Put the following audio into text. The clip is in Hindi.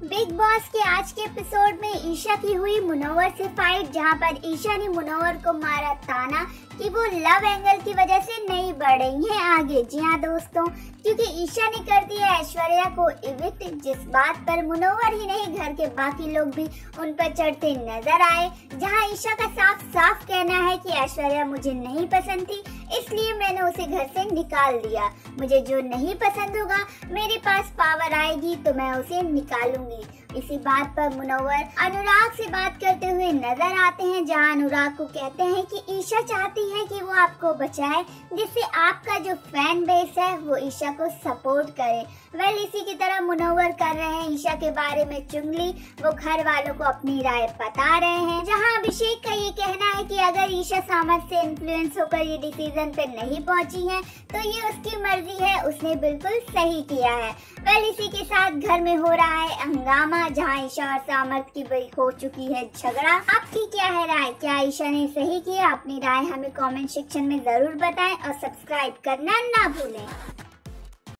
बिग बॉस के आज के एपिसोड में ईशा की हुई मुनवर से फाइट जहाँ पर ईशा ने मुनवर को मारा ताना कि वो लव एंगल की वजह से नहीं बढ़ रही हैं आगे। जी हाँ दोस्तों, क्योंकि ईशा ने कर दिया ऐश्वर्या को इविक्ट जिस बात पर मुनवर ही नहीं, घर के बाकी लोग भी उन पर चढ़ते नज़र आए, जहाँ ईशा का साफ़ साफ़ कहना है कि ऐश्वर्या मुझे नहीं पसंद थी, इसलिए मैंने उसे घर से निकाल दिया। मुझे जो नहीं पसंद होगा, मेरे पास पावर आएगी तो मैं उसे निकालूँगी। इसी बात पर मुनवर अनुराग से बात करते हुए नज़र आते हैं, जहाँ अनुराग को कहते हैं कि ईशा चाहती है कि वो आपको बचाए, जिससे आपका जो फ़ैन बेस है, वो ईशा को सपोर्ट करे। वेल इसी की तरह मुनवर कर रहे हैं ईशा के बारे में चुंगली। वो घर वालों को अपनी राय बता रहे हैं। जहाँ अभिषेक का ये कहना है कि अगर ईशा सामर्थ से इन्फ्लुएंस होकर ये डिसीज़न पे नहीं पहुँची है तो ये उसकी मर्ज़ी है, उसने बिल्कुल सही किया है। वेल इसी के साथ घर में हो रहा है हंगामा, जहाँ ईशा और सामर्थ की बड़ी हो चुकी है झगड़ा। आपकी क्या है राय? क्या ईशा ने सही किया? अपनी राय हमें कमेंट सेक्शन में ज़रूर बताएँ और सब्सक्राइब करना ना भूलें।